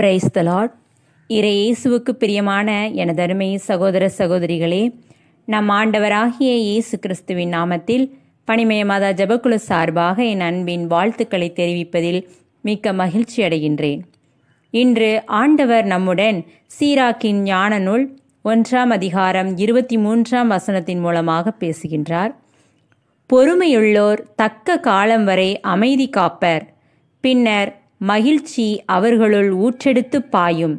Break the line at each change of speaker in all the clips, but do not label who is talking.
Praise the Lord இறை இயேசுவுக்கு பிரியமான எனது அருமை சகோதர சகோதரிகளே நம் ஆண்டவராகிய இயேசு கிறிஸ்துவின் நாமத்தில் பனிமய மாதா ஜபக்குழு சார்பாக என் அன்பின் வாழ்த்துக்களை தெரிவிப்பதில் மிக்க மகிழ்ச்சி அடைகின்றேன். இன்று ஆண்டவர் நம்முடன் சீராக்கின் ஞான நூல் ஒன்றாம் அதிகாரம் இருபத்தி மூன்றாம் வசனத்தின் மூலமாக பேசுகின்றார். பொறுமையுள்ளோர் தக்க காலம் வரை அமைதி காப்பர். பின்னர் மகிழ்ச்சி அவர்களுள் ஊற்றெடுத்து பாயும்.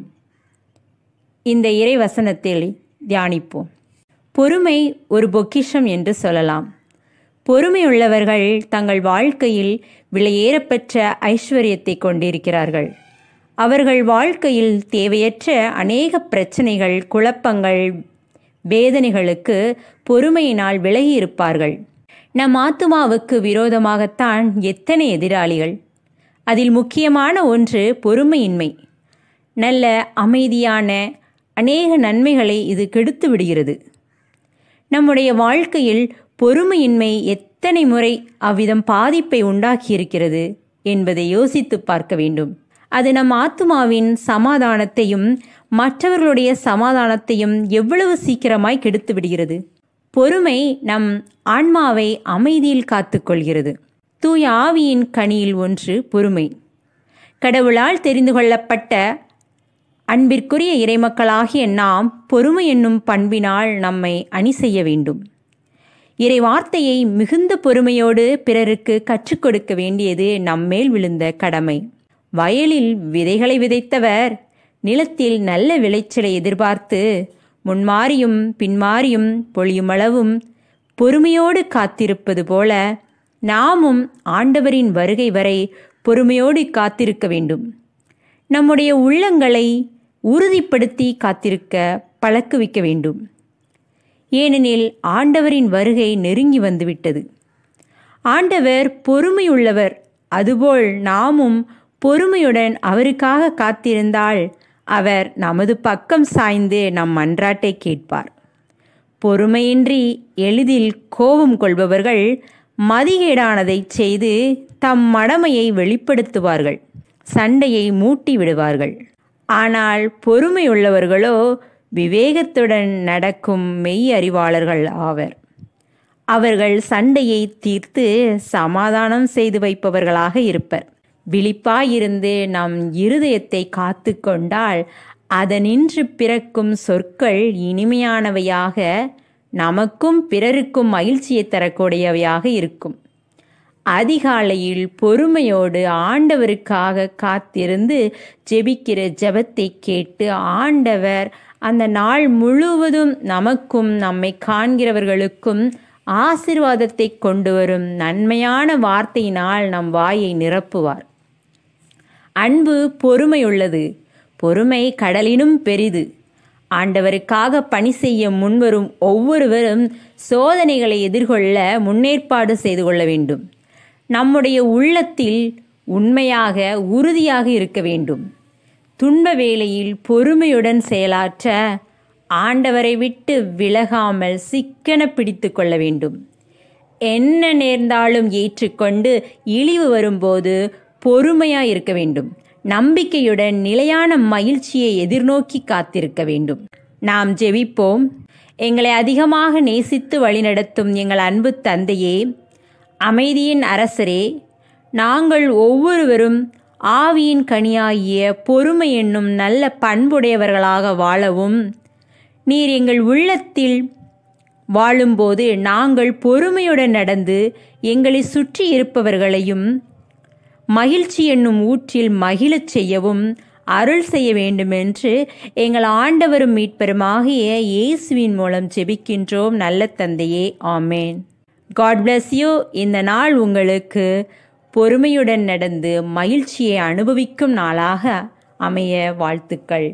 இந்த இறை வசனத்தில் தியானிப்போம். பொறுமை ஒரு பொக்கிஷம் என்று சொல்லலாம். பொறுமையுள்ளவர்கள் தங்கள் வாழ்க்கையில் விலையேறப்பெற்ற ஐஸ்வர்யத்தை கொண்டிருக்கிறார்கள். அவர்கள் வாழ்க்கையில் தேவையற்ற அநேக பிரச்சனைகள் குழப்பங்கள் வேதனைகளுக்கு பொறுமையினால் விலகி இருப்பார்கள் நம் ஆத்துமாவுக்கு விரோதமாகத்தான் எத்தனை எதிராளிகள் அதில் முக்கியமான ஒன்று பொறுமையின்மை. நல்ல அமைதியான அநேக நன்மைகளை இது கெடுத்து விடுகிறது. நம்முடைய வாழ்க்கையில் பொறுமையின்மை எத்தனை முறை அவ்விதம் பாதிப்பை உண்டாக்கியிருக்கிறது என்பதை யோசித்து பார்க்க வேண்டும். அது நம் ஆத்துமாவின் சமாதானத்தையும் மற்றவர்களுடைய சமாதானத்தையும் எவ்வளவு சீக்கிரமாய் கெடுத்து விடுகிறது. பொறுமை நம் ஆன்மாவை அமைதியில் காத்துக்கொள்கிறது தூய ஆவியின் கனியில் ஒன்று பொறுமை. கடவுளால் தெரிந்து கொள்ளப்பட்ட அன்பிற்குரிய இறைமக்களாகிய நாம் பொறுமை என்னும் பண்பினால் நம்மை அணி செய்ய வேண்டும். இறை வார்த்தையை மிகுந்த பொறுமையோடு பிறருக்கு கற்றுக் கொடுக்க வேண்டியது நம்மேல் விழுந்த கடமை. வயலில் விதைகளை விதைத்தவர் நிலத்தில் நல்ல விளைச்சலை எதிர்பார்த்து முன்மாறியும் பின்மாறியும் பொழியுமளவும் பொறுமையோடு காத்திருப்பது போல நாமும் ஆண்டவரின் வருகை வரை பொறுமையோடு காத்திருக்க வேண்டும். நம்முடைய உள்ளங்களை உறுதிப்படுத்தி காத்திருக்க பழக்குவிக்க வேண்டும். ஏனெனில் ஆண்டவரின் வருகை நெருங்கி வந்துவிட்டது. ஆண்டவர் பொறுமையுள்ளவர். அதுபோல் நாமும் பொறுமையுடன் அவருக்காக காத்திருந்தால் அவர் நமது பக்கம் சாய்ந்து நம் மன்றாட்டை கேட்பார். பொறுமையின்றி எளிதில் கோபம் கொள்பவர்கள் மதிகேடானதை செய்து தம் மடமையை வெளிப்படுத்துவார்கள் சண்டையை மூட்டி விடுவார்கள் ஆனால் பொறுமையுள்ளவர்களோ விவேகத்துடன் நடக்கும் மெய் அறிவாளர்கள் ஆவர். அவர்கள் சண்டையை தீர்த்து சமாதானம் செய்து வைப்பவர்களாக இருப்பர். விழிப்பாயிருந்து நம் இருதயத்தை காத்து கொண்டால் அதனின்று பிறக்கும் சொற்கள் இனிமையானவையாக நமக்கும் பிறருக்கும் மகிழ்ச்சியை தரக்கூடியவையாக இருக்கும். அதிகாலையில் பொறுமையோடு ஆண்டவருக்காக காத்திருந்து ஜெபிக்கிற ஜெபத்தை கேட்டு ஆண்டவர் அந்த நாள் முழுவதும் நமக்கும் நம்மை காண்கிறவர்களுக்கும் ஆசிர்வாதத்தை கொண்டு வரும் நன்மையான வார்த்தையினால் நம் வாயை நிரப்புவார். அன்பு பொறுமையுள்ளது. பொறுமை கடலினும் பெரிது. ஆண்டவருக்காக பணி செய்ய முன்வரும் ஒவ்வொருவரும் சோதனைகளை எதிர்கொள்ள முன்னேற்பாடு செய்து கொள்ள வேண்டும். நம்முடைய உள்ளத்தில் உண்மையாக உறுதியாக இருக்க வேண்டும். துன்ப வேளையில் பொறுமையுடன் செயலாற்ற ஆண்டவரை விட்டு விலகாமல் சிக்கன பிடித்து கொள்ள வேண்டும். என்ன நேர்ந்தாலும் ஏற்றுக்கொண்டு இழிவு வரும்போது பொறுமையாக இருக்க வேண்டும். நம்பிக்கையுடன் நிலையான மகிழ்ச்சியை எதிர்நோக்கி காத்திருக்க வேண்டும். நாம் ஜெபிப்போம். எங்களை அதிகமாக நேசித்து வழிநடத்தும் எங்கள் அன்பு தந்தையே அமைதியின் அரசரே நாங்கள் ஒவ்வொருவரும் ஆவியின் கனியாகிய பொறுமை என்னும் நல்ல பண்புடையவர்களாக வாழவும். நீர் எங்கள் உள்ளத்தில் வாழும்போது நாங்கள் பொறுமையுடன் நடந்து எங்களை சுற்றி இருப்பவர்களையும் மகிழ்ச்சி என்னும் ஊற்றில் மகிழச் செய்யவும் அருள் செய்ய வேண்டுமென்று எங்கள் ஆண்டவரும் மீட்பெருமாகிய இயேசுவின் மூலம் ஜெபிக்கின்றோம் நல்ல தந்தையே. ஆமேன். காட் பிளஸ் யூ இந்த நாள் உங்களுக்கு பொறுமையுடன் நடந்து மகிழ்ச்சியை அனுபவிக்கும் நாளாக அமைய வாழ்த்துக்கள்.